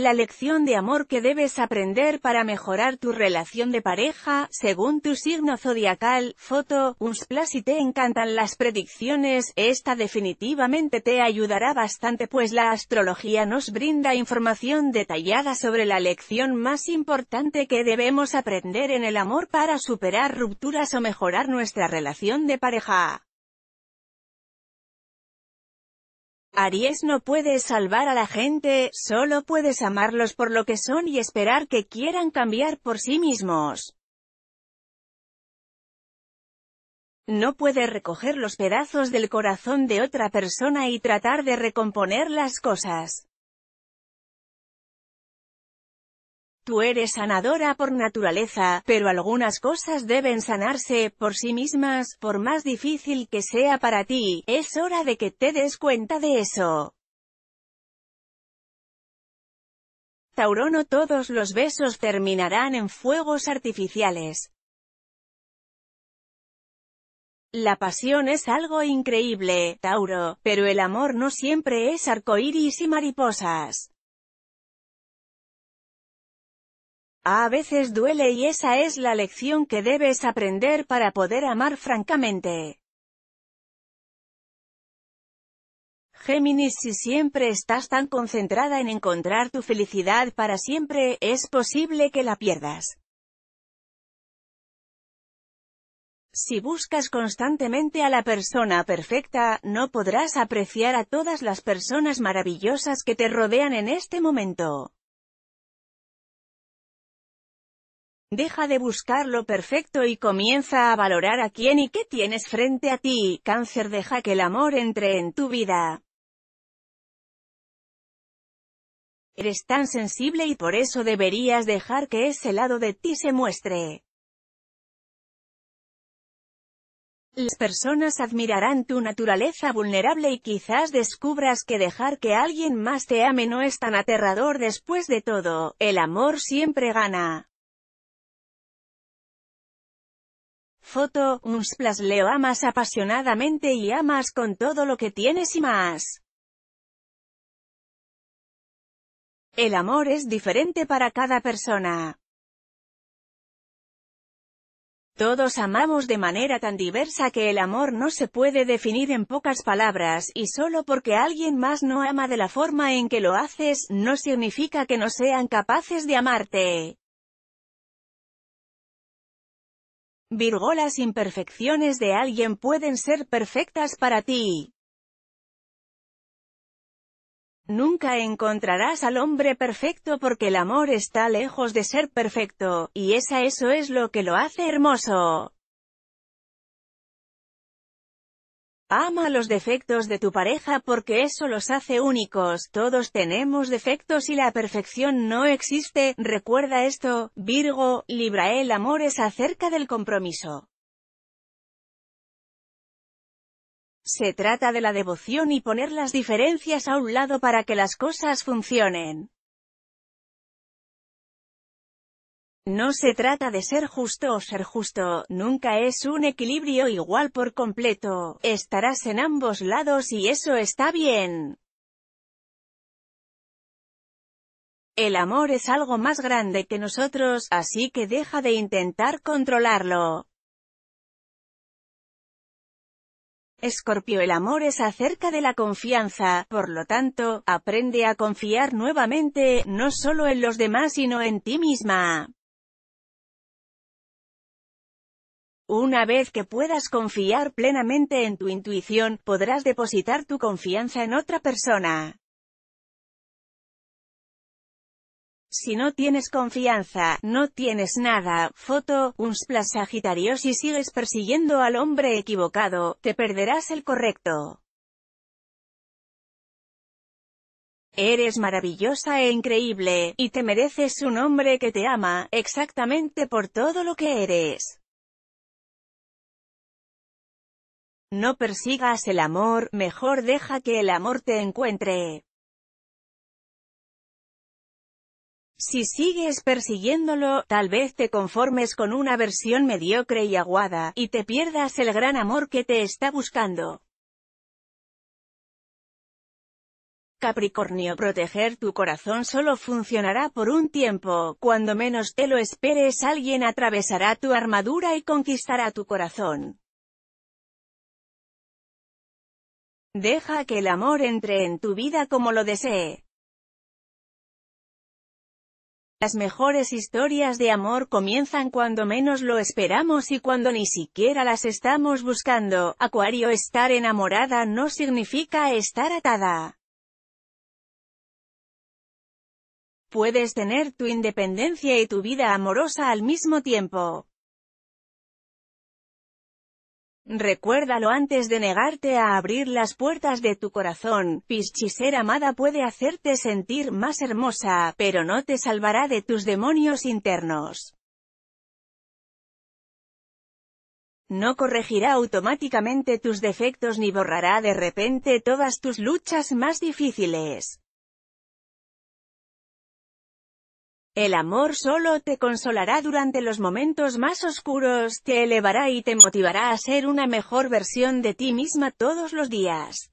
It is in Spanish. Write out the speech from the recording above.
La lección de amor que debes aprender para mejorar tu relación de pareja, según tu signo zodiacal, foto, Unsplas si te encantan las predicciones, esta definitivamente te ayudará bastante pues la astrología nos brinda información detallada sobre la lección más importante que debemos aprender en el amor para superar rupturas o mejorar nuestra relación de pareja. Aries no puedes salvar a la gente, solo puedes amarlos por lo que son y esperar que quieran cambiar por sí mismos. No puedes recoger los pedazos del corazón de otra persona y tratar de recomponer las cosas. Tú eres sanadora por naturaleza, pero algunas cosas deben sanarse por sí mismas, por más difícil que sea para ti, es hora de que te des cuenta de eso. Tauro no todos los besos terminarán en fuegos artificiales. La pasión es algo increíble, Tauro, pero el amor no siempre es arcoíris y mariposas. A veces duele y esa es la lección que debes aprender para poder amar francamente. Géminis si siempre estás tan concentrada en encontrar tu felicidad para siempre, es posible que la pierdas. Si buscas constantemente a la persona perfecta, no podrás apreciar a todas las personas maravillosas que te rodean en este momento. Deja de buscar lo perfecto y comienza a valorar a quién y qué tienes frente a ti. Cáncer deja que el amor entre en tu vida. Eres tan sensible y por eso deberías dejar que ese lado de ti se muestre. Las personas admirarán tu naturaleza vulnerable y quizás descubras que dejar que alguien más te ame no es tan aterrador después de todo, el amor siempre gana. Foto, Unsplas Leo amas apasionadamente y amas con todo lo que tienes y más. El amor es diferente para cada persona. Todos amamos de manera tan diversa que el amor no se puede definir en pocas palabras, y solo porque alguien más no ama de la forma en que lo haces, no significa que no sean capaces de amarte. Virgo las imperfecciones de alguien pueden ser perfectas para ti. Nunca encontrarás al hombre perfecto porque el amor está lejos de ser perfecto, y esa eso es lo que lo hace hermoso. Ama los defectos de tu pareja porque eso los hace únicos, todos tenemos defectos y la perfección no existe, recuerda esto, Virgo, Libra el amor es acerca del compromiso. Se trata de la devoción y poner las diferencias a un lado para que las cosas funcionen. No se trata de ser justo o ser justo, nunca es un equilibrio igual por completo, estarás en ambos lados y eso está bien. El amor es algo más grande que nosotros, así que deja de intentar controlarlo. Escorpio El amor es acerca de la confianza, por lo tanto, aprende a confiar nuevamente, no solo en los demás sino en ti misma. Una vez que puedas confiar plenamente en tu intuición, podrás depositar tu confianza en otra persona. Si no tienes confianza, no tienes nada. Foto, Unsplas Sagitario Si sigues persiguiendo al hombre equivocado, te perderás el correcto. Eres maravillosa e increíble, y te mereces un hombre que te ama, exactamente por todo lo que eres. No persigas el amor, mejor deja que el amor te encuentre. Si sigues persiguiéndolo, tal vez te conformes con una versión mediocre y aguada, y te pierdas el gran amor que te está buscando. Capricornio Proteger tu corazón solo funcionará por un tiempo, cuando menos te lo esperes alguien atravesará tu armadura y conquistará tu corazón. Deja que el amor entre en tu vida como lo desee. Las mejores historias de amor comienzan cuando menos lo esperamos y cuando ni siquiera las estamos buscando. Acuario Estar enamorada no significa estar atada. Puedes tener tu independencia y tu vida amorosa al mismo tiempo. Recuérdalo antes de negarte a abrir las puertas de tu corazón. Piscis ser amada puede hacerte sentir más hermosa, pero no te salvará de tus demonios internos. No corregirá automáticamente tus defectos ni borrará de repente todas tus luchas más difíciles. El amor solo te consolará durante los momentos más oscuros, te elevará y te motivará a ser una mejor versión de ti misma todos los días.